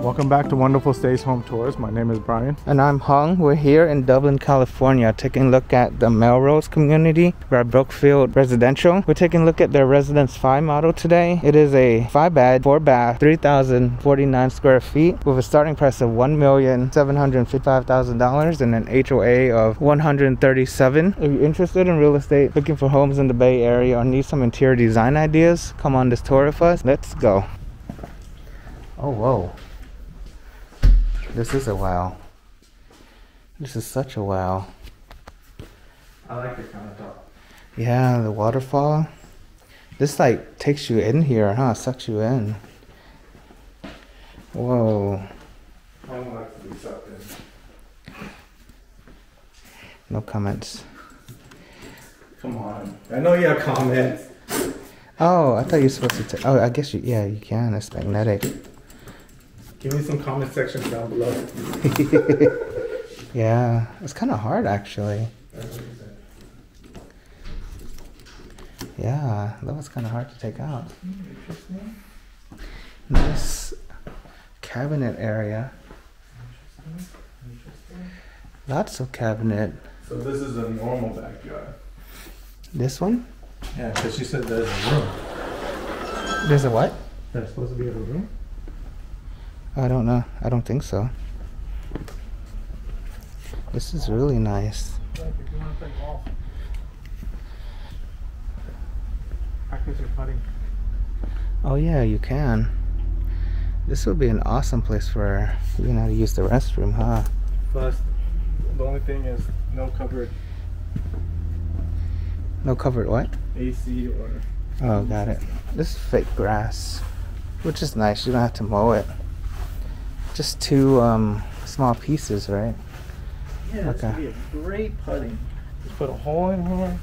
Welcome back to Wonderful Stays Home Tours. My name is Brian. And I'm Hung. We're here in Dublin, California, taking a look at the Melrose community. We're Brookfield Residential. We're taking a look at their Residence 5 model today. It is a 5 bed, 4 bath, 3,049 square feet with a starting price of $1,755,000 and an HOA of 137. If you're interested in real estate, looking for homes in the Bay Area, or need some interior design ideas, come on this tour with us. Let's go. Oh, whoa. This is a wow. This is such a wow. I like it kind of top. Yeah, the waterfall. This like takes you in here, huh? Sucks you in. Whoa. I don't like to be sucked in. No comments. Come on. I know you have comments. Oh, I thought you were supposed to. Oh, I guess you. Yeah, you can. It's magnetic. Give me some comment section down below. yeah, it's kind of hard actually. Yeah, that was kind of hard to take out. Nice cabinet area. Lots of cabinet. So this is a normal backyard. This one? Yeah, because she said there's a room. There's a what? There's supposed to be a room? I don't know. I don't think so. This is really nice. Like if you want to play golf. Practice your putting. Oh yeah, you can. This would be an awesome place for you know to use the restroom, huh? Plus, the only thing is no covered No covered what? AC or. Oh, got it. This is fake grass, which is nice. You don't have to mow it. Just two um, small pieces, right? Yeah, this Okay. would be a great putting. Just put a hole in here.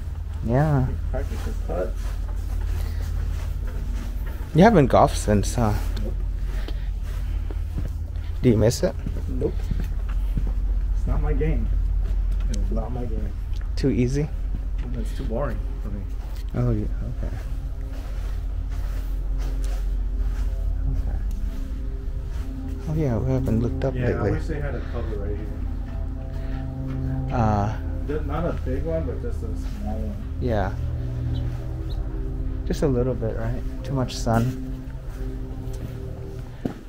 Yeah. Practice your putts. You haven't golfed since, huh? Nope. Do you miss it? Nope. It's not my game. It's not my game. Too easy? It's too boring for me. Oh, yeah. Okay. Oh yeah, we haven't looked up Yeah, I lately. wish they had a cover right here. Uh, not a big one, but just a small one. yeah. Just a little bit, right? Too much sun.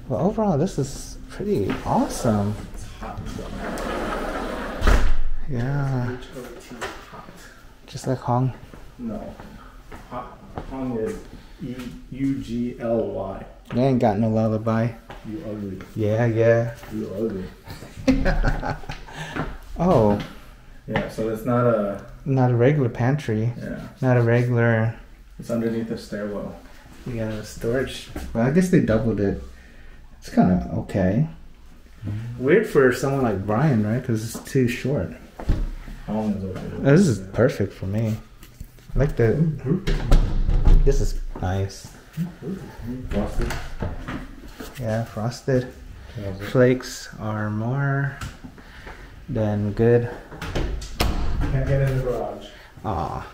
Well, overall, this is pretty awesome. It's hot. Yeah, just like Hong. No. Hong is E U G L Y. They ain't got no lullaby. You ugly. Yeah, yeah. You ugly. Oh, Yeah, so it's not a. not a regular pantry. Yeah. Not a regular. It's underneath the stairwell. We got Yeah, storage. Well, I guess they doubled it. It's kind of okay. Mm-hmm. Weird for someone like Brian, right? Because it's too short. How long is okay? This is perfect for me. I like the. This is nice. Yeah, frosted flakes are more than good. Can't get in the garage. Ah,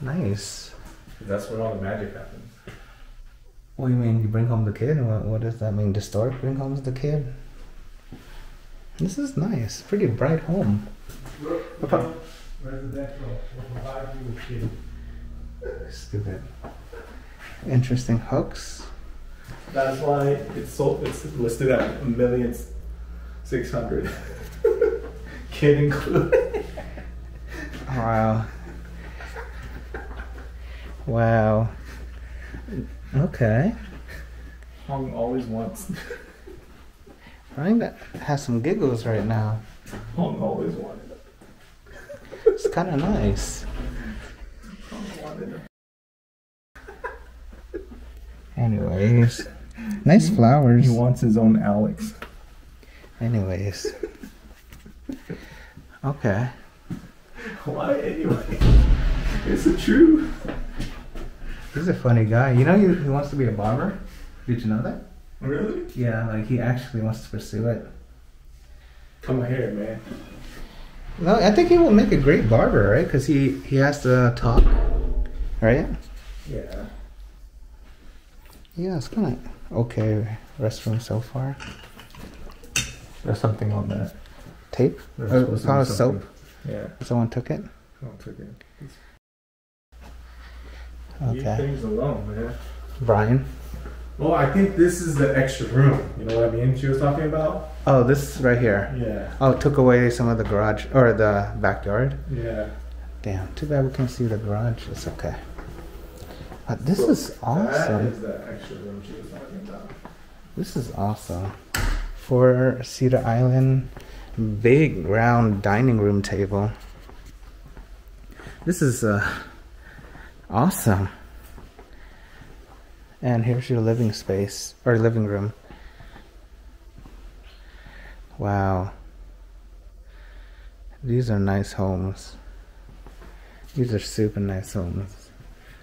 nice. That's where all the magic happens. What do you mean? You bring home the kid? What, what does that mean? The stork bring home the kid? This is nice. Pretty bright home. Residential will provide you with kids. Stupid. Interesting hooks. That's why it's sold. It's listed at a million six hundred. Kid included. Wow. Wow. Okay. Hong always wants. Brian that has some giggles right now. Hong always wanted. It's kind of nice. Anyways, nice flowers. He wants his own Alex. Anyways. Okay. Why anyway? Is it true? He's a funny guy. You know he, he wants to be a barber? Did you know that? Really? Yeah, like he actually wants to pursue it. Come here, man. No, I think he will make a great barber, right? Because he, he has to talk, right? Yeah. Yeah, it's kind of okay restroom so far. There's something on that. Tape? There's Oh, it's not a soap. Yeah. Someone took it. Don't take it. Leave Okay. things alone, man. Brian. Well, I think this is the extra room. You know what I mean? She was talking about. Oh, this right here. Yeah. Oh, took away some of the garage or the backyard. Yeah. Damn, too bad we can't see the garage. It's okay. But this So is awesome. is the extra room she was talking about. This is awesome. For Cedar Island, big round dining room table. This is uh, awesome. And here's your living space or living room. Wow. These are nice homes. These are super nice homes.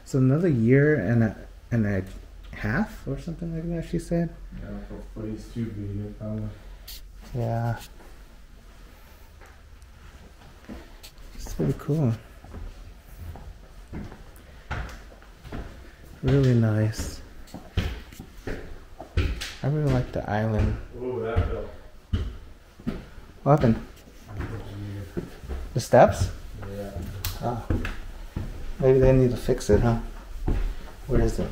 So another year and a and a half or something like that. She said. Yeah, for phase two video. Yeah. It's pretty cool. Really nice. I really like the island. ooh, that felt. What happened? The steps? Yeah. Oh. Maybe they need to fix it, huh? Where is it?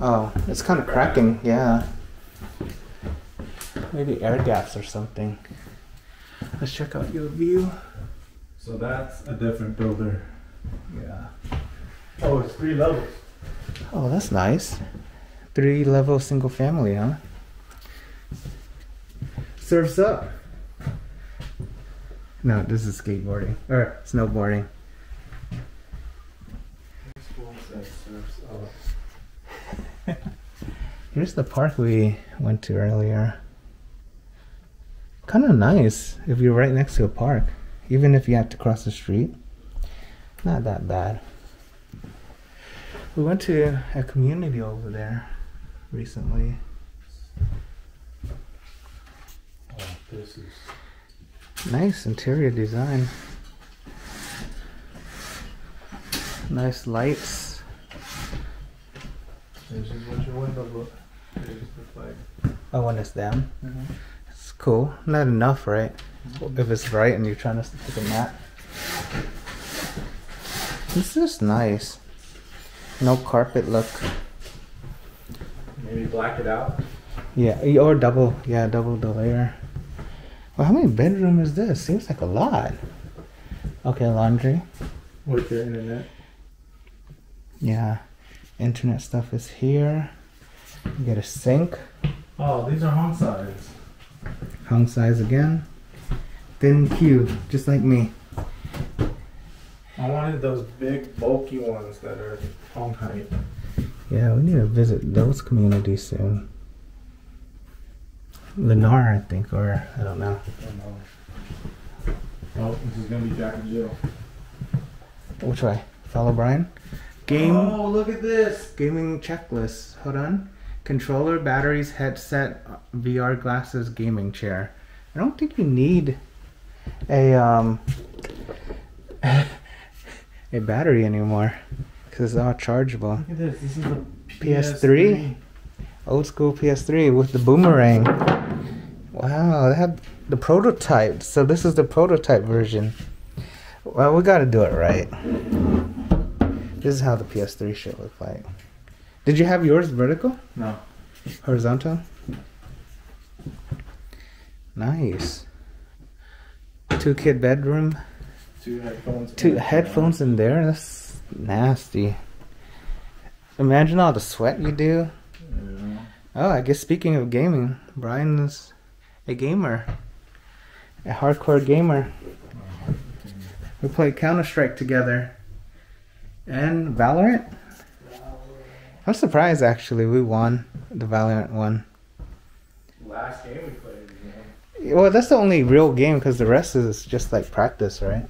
Oh, it's kind of cracking, yeah. Maybe air gaps or something. Let's check out your view. So that's a different builder. Yeah. Oh, it's three levels. Oh, that's nice. Three level single family, huh? Surfs up. No, this is skateboarding or snowboarding. This one says surfs up. Here's the park we went to earlier. Kind of nice if you're right next to a park, even if you have to cross the street. Not that bad. We went to a community over there recently. Oh, this is. Nice interior design. Nice lights. This is what your window look. This look like. Oh, when it's down. Mm-hmm. It's cool. Not enough, right? Mm-hmm. If it's bright and you're trying to stick a mat. This is nice. No carpet look. Maybe black it out. Yeah, or double. Yeah, double the layer. Well, how many bedroom is this? Seems like a lot. Okay, laundry. With your internet. Yeah, internet stuff is here. You get a sink. Oh, these are home size. Hung size again. Thin cube, just like me. I wanted those big, bulky ones that are home height. Yeah, we need to visit those communities soon. Lennar, I think, or I don't know. I don't know. Oh, this is gonna be Jack and Jill. Which way? Follow Brian. Game Oh, look at this. gaming checklist. Hold on. Controller, batteries, headset, VR glasses, gaming chair. I don't think you need a um a battery anymore because it's all chargeable. Look at this. This is a PS3? Old school PS3 with the boomerang. Wow, they have the prototype. So this is the prototype version. Well, we gotta do it right. This is how the PS3 should look like. Did you have yours vertical? No. Horizontal? Nice. Two kid bedroom. Two headphones. Two headphones in there? That's nasty. Imagine all the sweat you do. Yeah. Oh, I guess speaking of gaming, Brian is a gamer. A hardcore gamer. Oh, we played Counter Strike together. And Valorant? I'm surprised actually we won the Valorant one. Last game we played. You Well, that's the only real game because the rest is just like practice, right?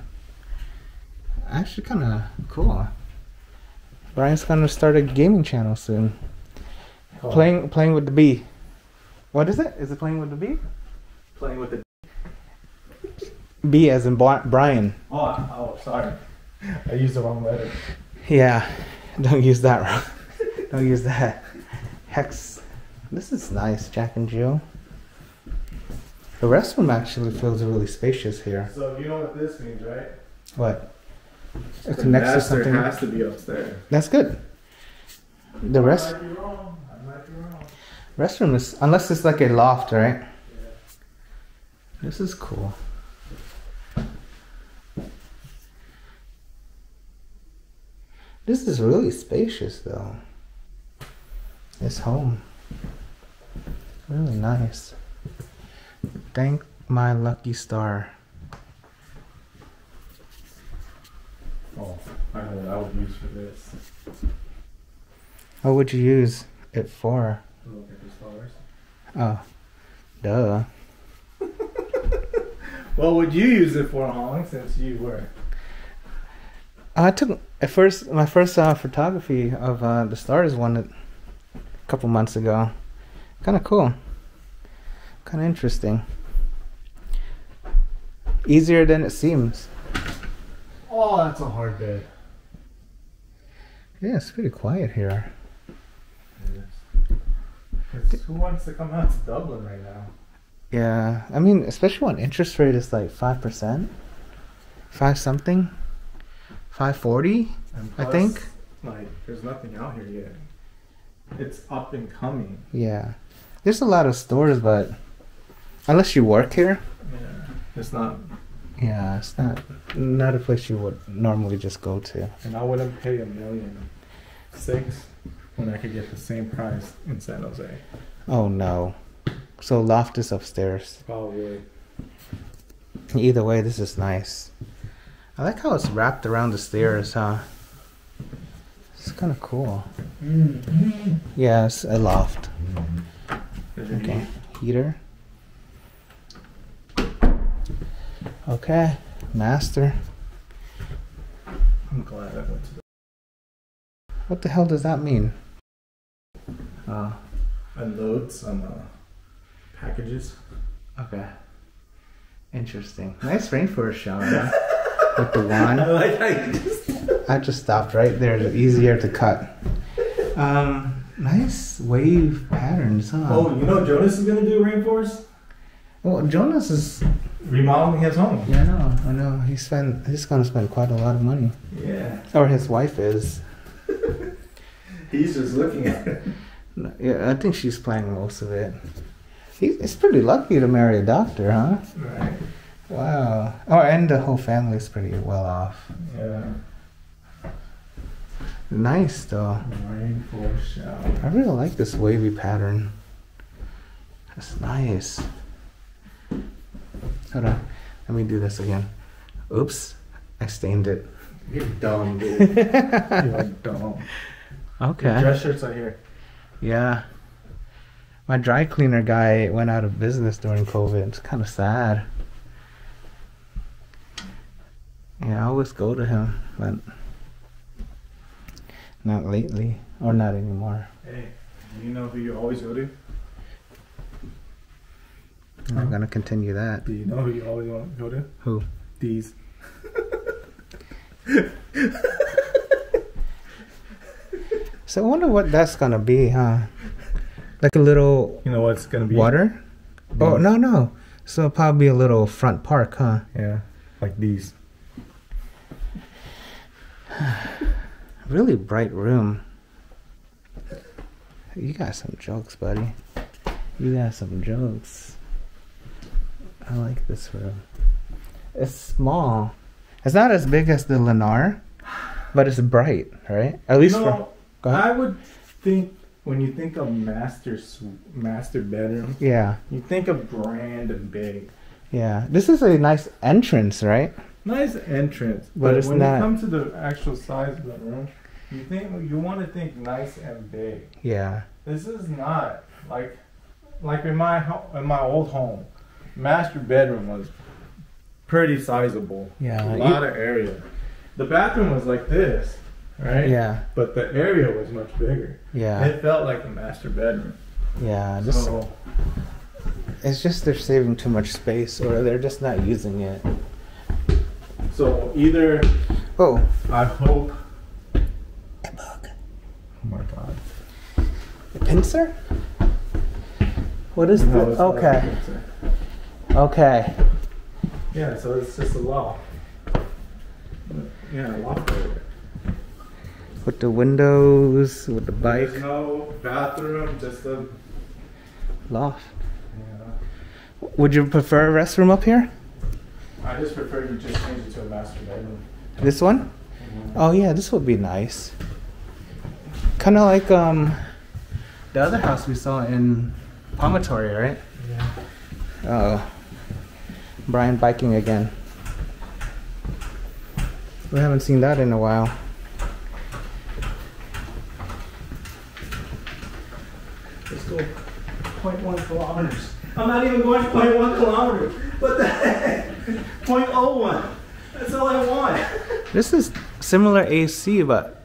Actually, kind of cool. Brian's gonna start a gaming channel soon. know. Playing, playing with the bee. What is it? Is it playing with the bee? playing with the. B as in Brian. Oh, oh, sorry. I used the wrong letter. Yeah, don't use that don't use that. Hex This is nice, Jack and Jill. The restroom actually feels really spacious here. So you know what this means, right? What? It The connects to something. has to be upstairs. That's good. The rest I might be wrong. I might be wrong. restroom is unless it's like a loft, right? This is cool. This is really spacious though. This home. Really nice. Thank my lucky star. Oh, I know what I would use for this. What would you use it for? Look at the stars. Oh, duh. What would you use it for, Hong, since you were? I took at first my first uh, photography of uh, the stars one a couple months ago. Kind of cool. Kind of interesting. Easier than it seems. Oh, that's a hard bed. Yeah, it's pretty quiet here. Who wants to come out to Dublin right now? Yeah, I mean, especially when interest rate is like five percent, five something, five forty. And I think. Like, there's nothing out here yet. It's up and coming. Yeah, there's a lot of stores, but unless you work here, Yeah. It's not, yeah, it's not not a place you would normally just go to. and I wouldn't pay a million six when I could get the same price in San Jose. Oh no. So loft is upstairs. Probably. Either way, this is nice. I like how it's wrapped around the stairs, huh? It's kind of cool. Yeah, it's a loft. Okay. Heater. Okay. Master. I'm glad I went to the. What the hell does that mean? Uh, unload some uh, packages. Okay. Interesting. Nice rainforest huh? With the I like how you just. I just stopped right there. It's easier to cut. Um, nice wave patterns, huh? Oh, you know Jonas is gonna do rainforest? well, Jonas is. Remodeling his home. Yeah, I know. I know. He spent. He's gonna spend quite a lot of money. Yeah. Or his wife is. He's just looking at it. Yeah, I think she's playing most of it. He, he's pretty lucky to marry a doctor, huh? Right. Wow. Oh, and the whole family is pretty well off. Yeah. Nice though. Rainforest shower. I really like this wavy pattern. That's nice. Hold on. Let me do this again. Oops. I stained it. You're dumb, dude. You're dumb. Your Okay. dress shirts are here. Yeah. My dry cleaner guy went out of business during COVID. It's kind of sad. Yeah, I always go to him, but not lately or not anymore. Hey, do you know who you always go to? I'm not gonna continue that. Do you know who you always want to go to? Who? These. So I wonder what that's gonna be, huh? Like a little You know what's gonna be? water? Oh no no. So probably a little front park, huh? Yeah, like these. Really bright room. You got some jokes, buddy. You got some jokes. I like this room. It's small. It's not as big as the Lennar, but it's bright, right? At least you for know, Go ahead. I would think when you think of master master bedroom, yeah, you think of grand and big. yeah. This is a nice entrance, right? Nice entrance, But but, it's when not- you come to the actual size of the room, you think you want to think nice and big. Yeah, This is not like like in my ho- in my old home. Master bedroom was pretty sizable. yeah, a you- lot of area. The bathroom was like this, right? yeah, But the area was much bigger. yeah, It felt like a master bedroom. yeah. This So it's just they're saving too much space, or they're just not using it. So either Oh, I hope. a bug. Oh my god. A pincer? What is No, this? Okay. Okay. Yeah, so it's just a loft. Yeah, a loft. With the windows, with the bike, There's no bathroom, just a. loft. Yeah. Would you prefer a restroom up here? I just prefer to just change it to a master bedroom. This one? Oh yeah, this would be nice. Kind of like um, the other house we saw in Palmatory, right? Yeah. Oh, Brian biking again. We haven't seen that in a while. Let's go 0.1 kilometers. I'm not even going for 0.1 kilometers. What the heck? 0.01. That's all I want. This is similar AC, but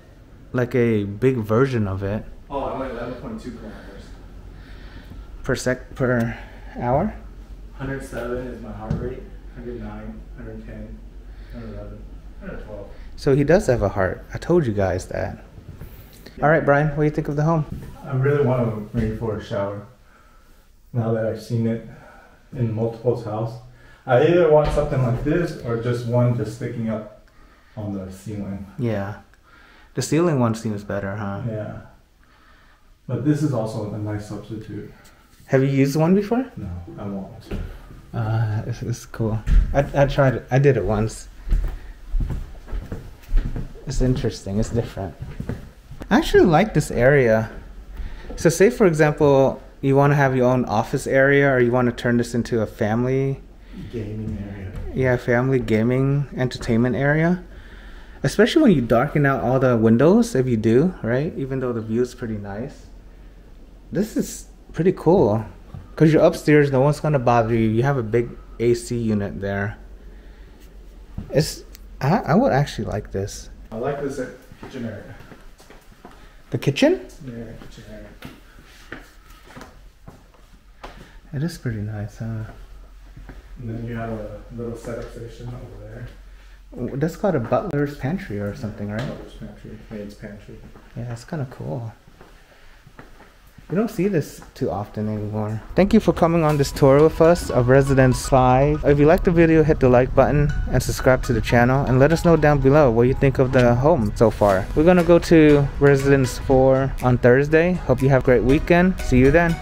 like a big version of it Oh, I went 11.2 kilometers. per sec per hour. 107 is my heart rate. 109, 110, 111, 112. So he does have a heart. I told you guys that. All right, Brian, what do you think of the home? I really want to bring for a shower. Now that I've seen it in multiple's house, I either want something like this or just one just sticking up on the ceiling. Yeah, the ceiling one seems better, huh? Yeah. But this is also a nice substitute. Have you used one before? No, I won't. Uh, it's, it's cool. I, I tried it. I did it once. It's interesting. It's different. I actually like this area. So, say for example, you want to have your own office area, or you want to turn this into a family, Gaming area. yeah, family gaming entertainment area. Especially when you darken out all the windows, if you do, right? Even though the view is pretty nice. This is pretty cool. Because you're upstairs, no one's gonna bother you. You have a big AC unit there. It's I, I would actually like this. I like this uh, kitchen area. The kitchen? Yeah, kitchen area. It is pretty nice, huh? And then you have a little setup station over there. That's called a butler's pantry or something, right? Butler's pantry, maid's pantry. Yeah, it's kind of cool. We don't see this too often anymore. Thank you for coming on this tour with us of Residence 5. If you liked the video, hit the like button and subscribe to the channel and let us know down below what you think of the home so far. We're gonna go to Residence 4 on Thursday. Hope you have a great weekend. See you then.